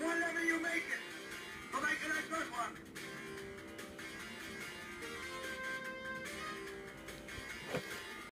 whatever you make it. So make it.